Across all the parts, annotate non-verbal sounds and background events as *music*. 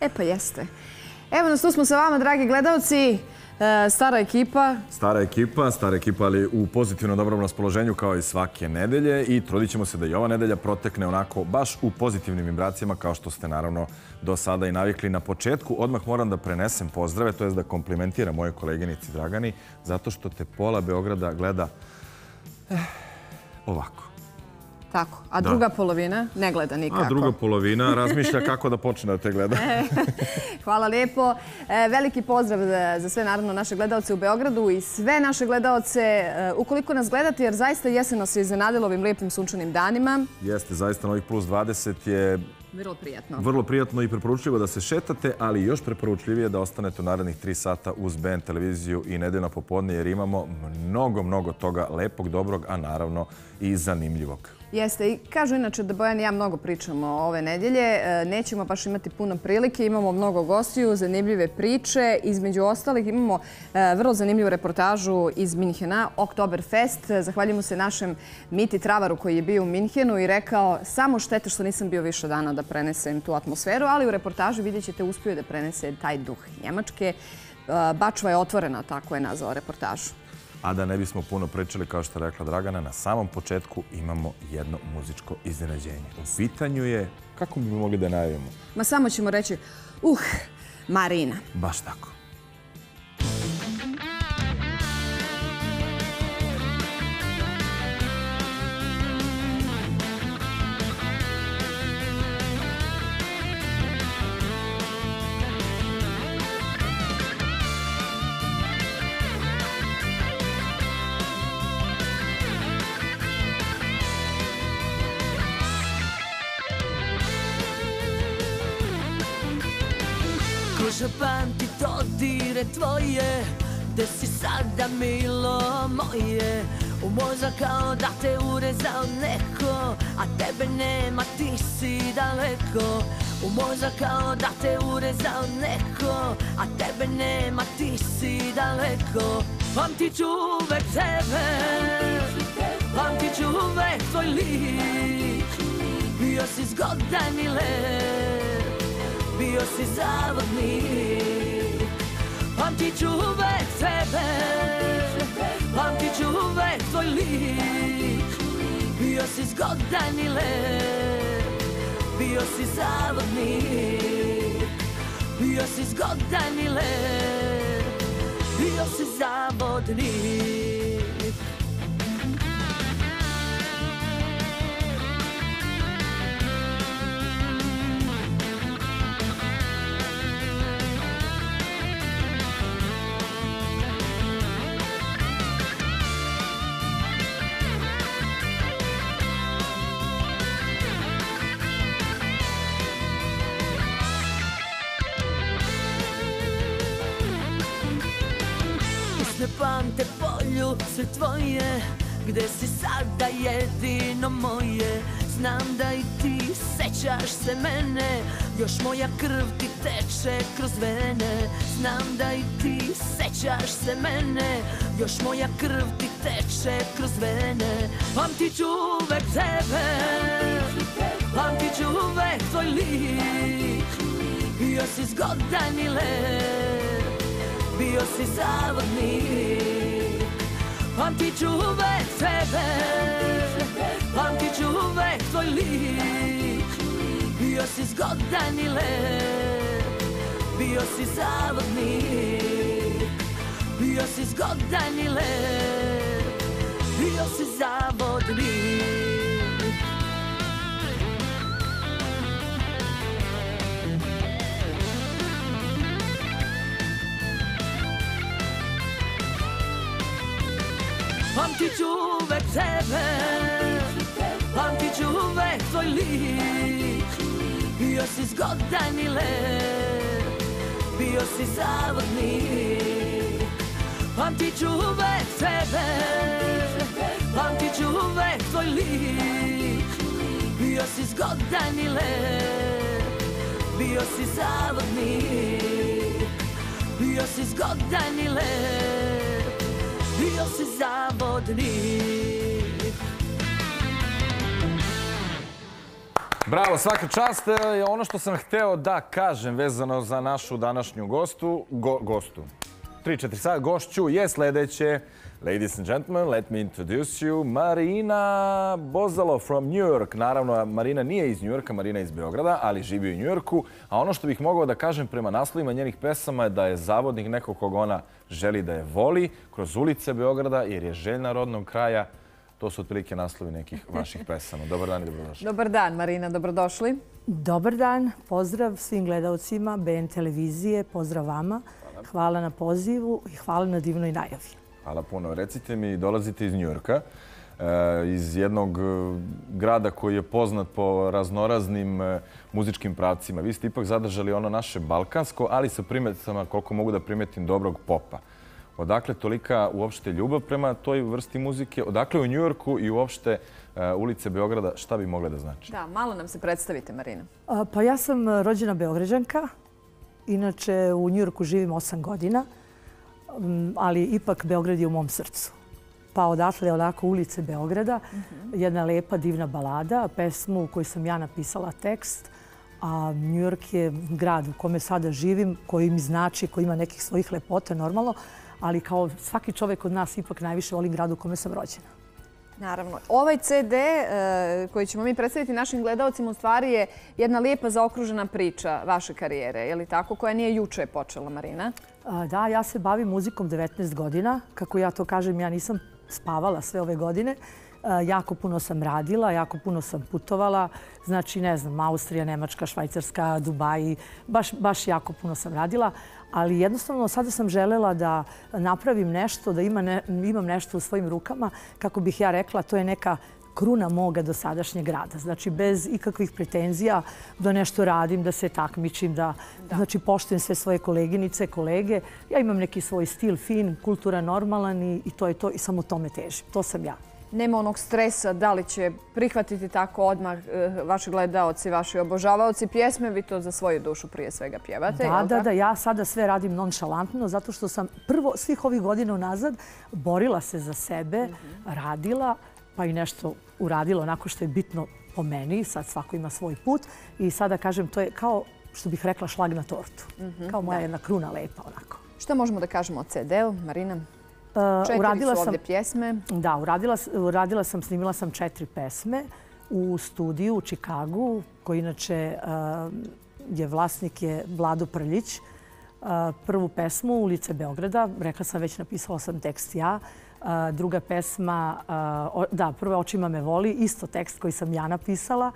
E pa jeste. Evo nas, tu smo sa vama, dragi gledalci. E, stara ekipa. Stara ekipa, stara ekipa, ali u pozitivno dobrom raspoloženju kao i svake nedelje i trudit ćemo se da i ova nedelja protekne onako baš u pozitivnim vibracijama kao što ste naravno do sada i navikli. Na početku odmah moram da prenesem pozdrave, to je da komplimentiram moje koleginici Dragani, zato što te pola Beograda gleda eh, ovako. Tako. A druga polovina ne gleda nikako. A druga polovina razmišlja kako da počne da te gleda. *laughs* E, hvala lijepo. E, veliki pozdrav za sve naravno naše gledalce u Beogradu i sve naše gledalce. E, ukoliko nas gledate, jer zaista jeseno se iznenadilo ovim lijepim sunčanim danima. Jeste, zaista novih plus 20 je Vrlo prijatno. Vrlo prijatno i preporučljivo da se šetate, ali još preporučljivije da ostanete u narednih tri sata uz BN televiziju i nedeljno popodne, jer imamo mnogo, mnogo toga lepog, dobrog, a naravno i zanimljivog. Jeste. I kažu inače da Bojan i ja mnogo pričamo ove nedjelje. E, nećemo baš imati puno prilike. Imamo mnogo gostiju, zanimljive priče. Između ostalih imamo e, vrlo zanimljivu reportažu iz Minhena, Oktoberfest. Zahvaljujemo se našem Miti Travaru koji je bio u Minhenu i rekao samo štete što nisam bio više dana da prenesem tu atmosferu, ali u reportažu vidjet ćete uspio da prenese taj duh Njemačke. E, Bačva je otvorena, tako je nazvao reportažu. A da ne bismo puno pričali, kao što je rekla Dragana, na samom početku imamo jedno muzičko iznenađenje. U pitanju je, kako bi mogli da najavimo? Ma samo ćemo reći, uh, Marina. Baš tako. Tvoje Gde si sada milo moje. U možda kao da te urezao neko A tebe nema, ti si daleko. U možda kao da te urezao neko A tebe nema, ti si daleko. Pamtit ću uvek tebe Pamtit ću uvek tvoj lik. Bio si zgodan i lep. Bio si zavodnik Pamtit ću uvek sebe Pamtit ću uvek tvoj lik. Bio si zgodan i lep Bio si zavodnik Bio si zgodan i lep Bio si zavodnik pamte polju sve tvoje Gde si sada jedino moje. Znam da i ti sećaš se mene Još moja krv ti teče kroz vene. Znam da i ti sećaš se mene Još moja krv ti teče kroz vene. Pamtit ću uvek tebe Pamtit ću uvek tvoj lik. Još si zgodan i lep bio si zavodnik Pamtit ću uvek tebe Pamtit ću uvek tvoj lik. Bio si zgodan i lep Bio si zavodnik Bio si zgodan i lep. Tebe. Pamtit ću uvek tvoj lik. Bio si zgodan i lep. Bio si zavodnik. Pamtit ću uvek tebe. Pamtit ću uvek tvoj lik. Bio si zgodan i lep. Bio si zavodnik. Bio si zgodan i lep. Bio si zavodnik. Bravo, svaka čast. E, ono što sam hteo da kažem vezano za našu današnju gostu, go, gostu, 3-4 sata, gošću je sledeće. Ladies and gentlemen, let me introduce you Marina Bozalo from New York. Naravno, Marina nije iz New Yorka, Marina je iz Beograda, ali živi u New Yorku. A ono što bih mogao da kažem prema naslovima njenih pesama je da je zavodnik nekog koga ona želi da je voli kroz ulice Beograda jer je željna rodnog kraja. To su otprilike naslovi nekih *laughs* vaših pesama. Dobar dan i dobrodošli. Dobar dan, Marina, dobrodošli. Dobar dan, pozdrav svim gledalcima BN televizije, pozdrav vama. Hvala na pozivu i hvala na divnoj najavi. Hvala puno. Recite mi, dolazite iz Njujorka, iz jednog e, grada koji je poznat po raznoraznim e, muzičkim pravcima. Vi ste ipak zadržali ono naše balkansko, ali sa primetama, koliko mogu da primetim, dobrog popa. Odakle tolika uopšte ljubav prema toj vrsti muzike? Odakle u Njujorku i uopšte e, ulice Beograda, šta bi mogle da znači? Da, malo nam se predstavite, Marina. Pa ja sam rođena Beograđanka, inače u Njurku živim 8 godina, m, ali ipak Beograd je u mom srcu. Pa odatle onako ulice Beograda, jedna lepa divna balada, pesmu u kojoj sam ja napisala tekst, a New York je grad u kome sada živim, koji mi znači, koji ima nekih svojih lepota, normalno, ali kao svaki čovjek od nas ipak najviše volim grad u kome sam rođena. Naravno. Ovaj CD e, koji ćemo mi predstaviti našim gledalcima u stvari je jedna lijepa zaokružena priča vaše karijere, je li tako, koja nije juče počela, Marina? A, Da, ja se bavim muzikom 19 godina. Kako ja to kažem, ja nisam spavala sve ove godine. A, Jako puno sam radila, jako puno sam putovala. Znači, ne znam, Austrija, Nemačka, Švajcarska, Dubaji. Baš, baš jako puno sam radila. Ali jednostavno sada sam želela da napravim nešto, da ima ne, imam nešto u svojim rukama. Kako bih ja rekla, to je neka kruna moga dosadašnjeg rada. Znači, bez ikakvih pretenzija da nešto radim, da se takmičim, da, znači, poštujem sve svoje koleginice, kolege. Ja imam neki svoj stil, fin, kultura normalan i, i to je to i samo tome težim. To sam ja. Nema onog stresa da li će prihvatiti tako odmah e, vaši gledaoci, vaši obožavaoci pjesme. Vi to za svoju dušu prije svega pjevate. Da, da, da, ja sada sve radim nonšalantno zato što sam prvo svih ovih godina unazad borila se za sebe, radila, pa i nešto uradila onako što je bitno po meni. Sad svako ima svoj put i sada kažem to je kao što bih rekla šlag na tortu. Kao moja jedna kruna lepa onako. Šta možemo da kažemo o CD-u, Marina? Uh, Četiri uradila su sam, ovdje pjesme. Da, uradila, sam, snimila sam četiri pesme u studiju u Čikagu, koji inače uh, je vlasnik je Vlado Prljić. Uh, prvu pesmu Ulice Beograda, rekla sam već, napisala sam tekst ja. Uh, druga pesma, da, prva Očima me voli, isto tekst koji sam ja napisala.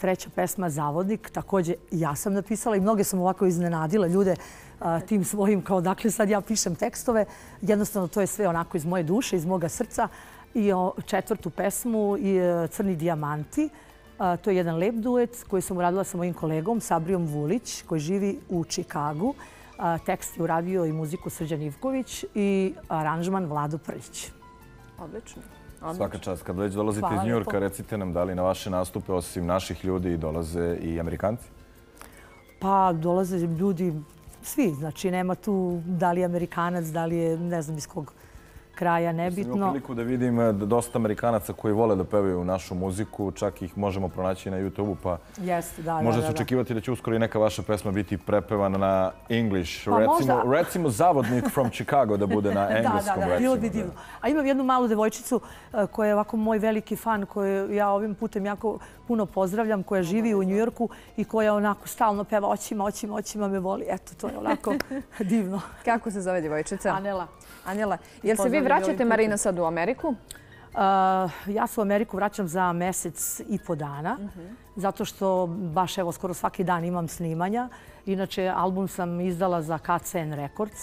Treća pesma Zavodnik, također ja sam napisala i mnoge sam ovako iznenadila ljude a, tim svojim, kao dakle sad ja pišem tekstove. Jednostavno to je sve onako iz moje duše, iz moga srca. I o, četvrtu pesmu i e, Crni dijamanti. A, To je jedan lep duet koji sam uradila sa mojim kolegom Sabrijom Vulić koji živi u Čikagu. A, Tekst je uradio i muziku Srđan Ivković i aranžman Vlado Prljić. Odlično. Odlično. Svaka čast. Kad već dolazite Hvala iz Njujorka, lijepo. recite nam da li na vaše nastupe, osim naših ljudi, dolaze i Amerikanci? Pa dolaze ljudi svi, znači nema tu da li je Amerikanac, da li je ne znam iz kog kraja, nebitno. imao priliku da vidim e, da dosta Amerikanaca koji vole da pevaju našu muziku, čak ih možemo pronaći na YouTube-u, pa Jeste, da, može da, se očekivati da će uskoro i neka vaša pesma biti prepevana na English. Pa recimo, možda. *laughs* recimo Zavodnik from Chicago da bude na engleskom. *laughs* Da, da, da, bilo bi divno. A imam jednu malu devojčicu eh, koja je ovako moj veliki fan, koju ja ovim putem jako puno pozdravljam, koja živi u Njujorku i koja onako stalno peva očima, očima, očima me voli. Eto, to je onako *laughs* divno. Kako se zove djevojčica? Anela. Anjela. Jel se vi vraćate. Marina, sad u Ameriku? Uh, ja se u Ameriku vraćam za mjesec i po dana, zato što baš evo skoro svaki dan imam snimanja. Inače, album sam izdala za KCN Records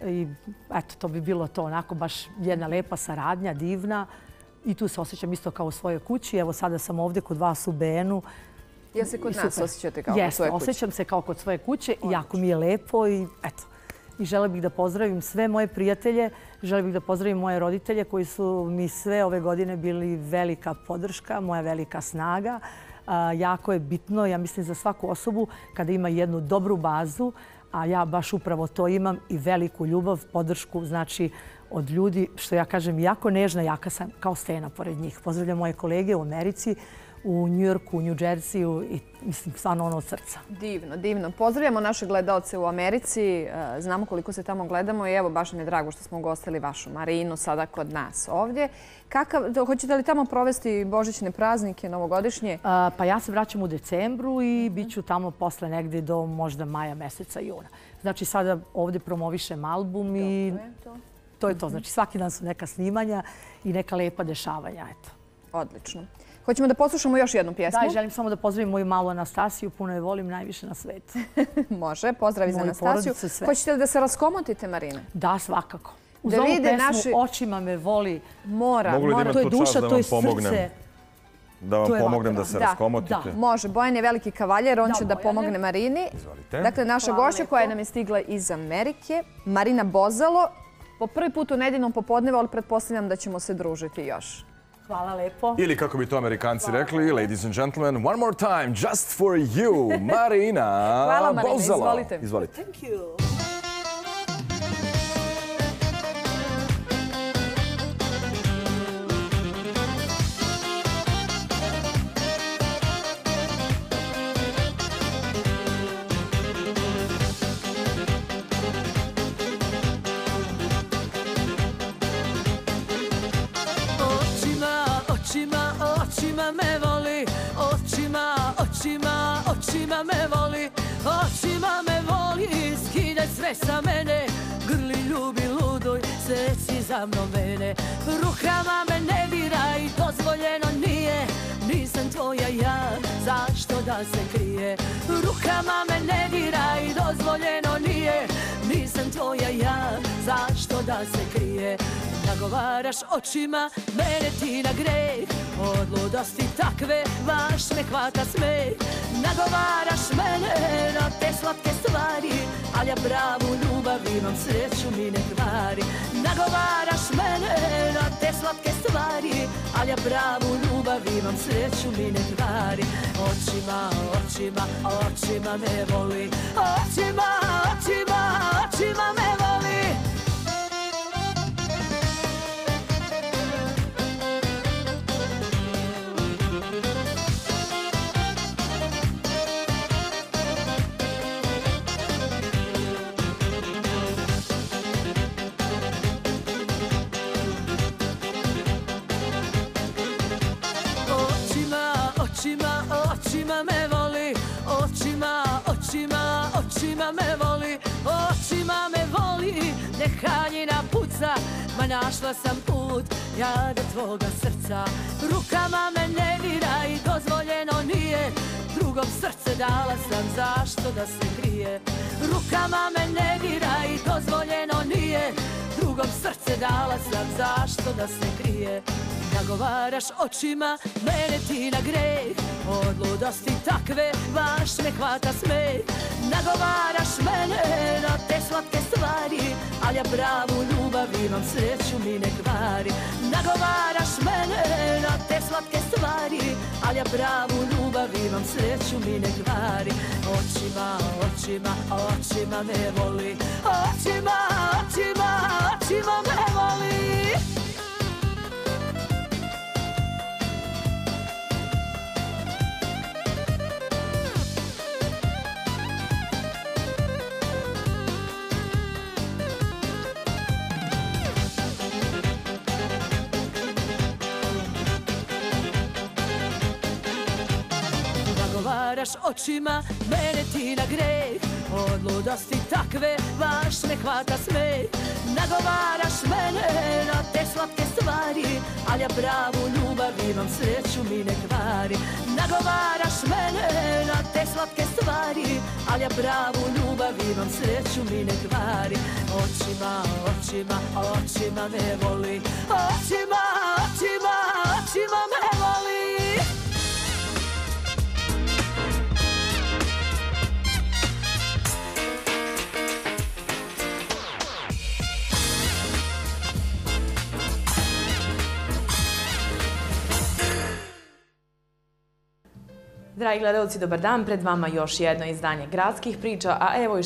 i eto, to bi bilo to onako baš jedna lepa saradnja, divna. I tu se osjećam isto kao u svojoj kući. Evo sada sam ovdje kod vas u BN-u. Jel se kod nas osjećate kao u Jeste, svojoj kući? osjećam se kao kod svoje kuće i jako mi je lepo i eto. I žele bih da pozdravim sve moje prijatelje, žele bih da pozdravim moje roditelje koji su mi sve ove godine bili velika podrška, moja velika snaga. Jako je bitno, ja mislim, za svaku osobu kada ima jednu dobru bazu, a ja baš upravo to imam i veliku ljubav, podršku, znači od ljudi, što ja kažem, jako nežna, jaka sam kao stena pored njih. Pozdravljam moje kolege u Americi, u Njujorku, u New Jerseyu i mislim, stvarno ono od srca. Divno, divno. Pozdravljamo naše gledalce u Americi. E, znamo koliko se tamo gledamo i evo, baš mi je drago što smo ugostili vašu Marinu sada kod nas ovdje. Kakav, hoćete li tamo provesti božićne praznike, novogodišnje? Pa ja se vraćam u decembru i bit ću tamo posle negdje do možda maja, meseca, juna. Znači sada ovdje promovišem album i to je to. Znači svaki dan su neka snimanja i neka lepa dešavanja. Odlično. Hoćemo da poslušamo još jednu pjesmu. Da, želim samo da pozdravim moju malu Anastasiju. Puno je volim najviše na svetu. *laughs* Može, pozdravi za Anastasiju. Hoćete li da se raskomotite, Marina? Da, svakako. Uz ovu pesmu očima me voli. Mora. Li da imate duša, to je srce. Da vam pomognem da se raskomotite? Da, može. Bojan je veliki kavaljer, on će da pomogne Marini. Izvolite. Dakle, naša gošća koja nam je stigla iz Amerike, Marina Bozalo. Po prvi put u nedjeljnom popodnevu, ali pretpostavljam da ćemo se družiti još. Hvala lepo. Ili kako bi to amerikanci rekli, ladies and gentlemen, one more time, just for you, *laughs* Marina Hvala Marina, izvolite. Izvolite. Thank you. Očima me voli, očima me voli Skine sve sa mene, grli ljubi luduj Sreci za mnom mene, rukama me ne diraj Dozvoljeno nije, nisam tvoja ja Zašto da se krije, rukama me ne diraj Dozvoljeno nije, nisam tvoja ja Zašto da se krije, Nagovaraš očima, mene ti na greh. Od ludosti takve, baš me hvata smej Nagovaraš mene na te slatke stvari Ali ja bravu ljubav imam, sreću mi ne kvari. Nagovaraš mene na te slatke stvari Ali ja bravu ljubav imam, sreću mi ne kvari. Očima, očima, očima me voli. Očima, očima, očima me voli. Našla sam put Ja do tvoga srca. Rukama me ne Drugom srce dala sam zašto da se krije Rukama me ne dira i dozvoljeno nije. Drugom srce dala sam zašto da se krije Nagovaraš očima, mene ti na greh. Od ludosti takve, baš me hvata smeh. Nagovaraš mene na te slatke stvari Ali ja pravu ljubav imam, sreću mi ne kvari. Nagovaraš slatke stvari Ali ja pravu ljubav imam, sreću mi ne kvari. Očima, očima, očima me voli Očima, očima, očima me voli. Gledaš očima, mene ti na greh. Od ludosti takve, baš me hvata smeh. Nagovaraš mene na te slatke stvari Ali ja pravu ljubav imam, sreću mi ne kvari. Nagovaraš mene na te slatke stvari Ali ja pravu ljubav imam, sreću mi ne kvari. Očima, očima, očima me voli očima, Dragi gledalci, dobar dan. Pred vama još jedno izdanje gradskih priča, a evo i